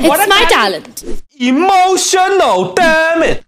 It's my talent. Emotional, damn it!